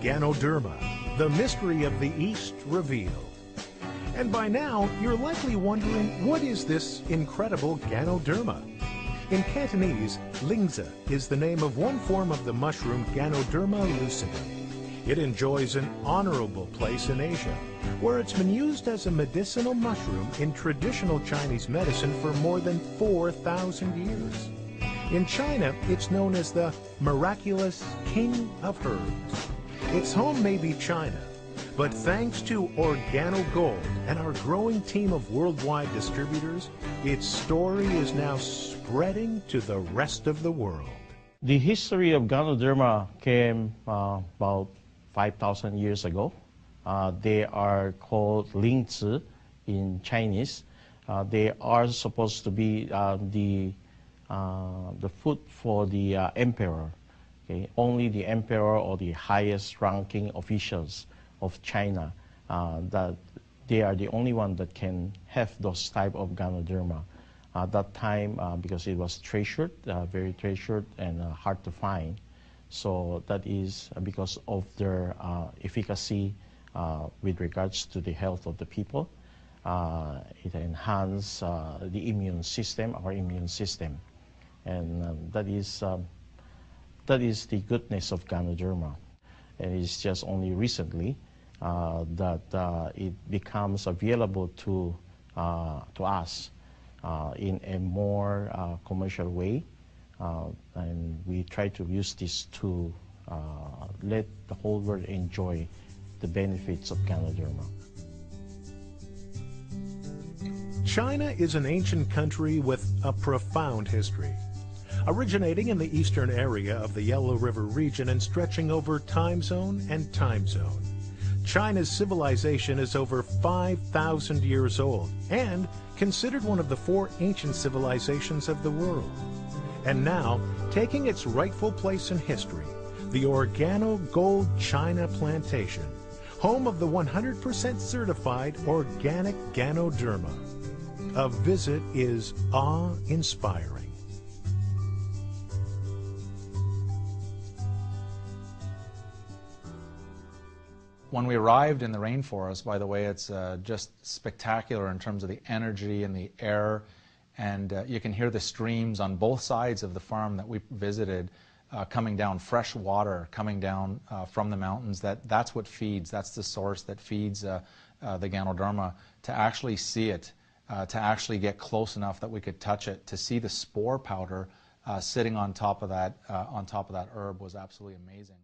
Ganoderma, the mystery of the East revealed. And by now, you're likely wondering what is this incredible Ganoderma? In Cantonese, lingzhi is the name of one form of the mushroom Ganoderma lucidum. It enjoys an honorable place in Asia, where it's been used as a medicinal mushroom in traditional Chinese medicine for more than 4,000 years. In China, it's known as the miraculous king of herbs. Its home may be China, but thanks to OrganoGold and our growing team of worldwide distributors, its story is now spreading to the rest of the world. The history of Ganoderma came uh, about 5,000 years ago. Uh, they are called Lingzhi in Chinese. Uh, they are supposed to be uh, the, uh, the food for the uh, emperor. Okay? Only the emperor or the highest ranking officials of China, that they are the only one that can have those type of Ganoderma. At that time, because it was treasured, very treasured and hard to find, so that is because of their uh, efficacy uh, with regards to the health of the people. Uh, it enhances uh, the immune system, our immune system. And um, that, is, um, that is the goodness of Ganoderma. And it's just only recently uh, that uh, it becomes available to, to us in a more commercial way. Uh, and we try to use this to uh, let the whole world enjoy the benefits of Ganoderma. China is an ancient country with a profound history. Originating in the eastern area of the Yellow River region and stretching over time zone and time zone. China's civilization is over 5,000 years old and considered one of the four ancient civilizations of the world. And now, taking its rightful place in history, the Organo Gold China Plantation, home of the 100% certified organic Ganoderma. A visit is awe-inspiring. When we arrived in the rainforest, by the way, it's uh, just spectacular in terms of the energy and the air and uh, you can hear the streams on both sides of the farm that we visited uh, coming down, fresh water coming down uh, from the mountains. That, that's what feeds, that's the source that feeds uh, uh, the Ganoderma. To actually see it, to actually get close enough that we could touch it, to see the spore powder sitting on top of that, on top of that herb was absolutely amazing.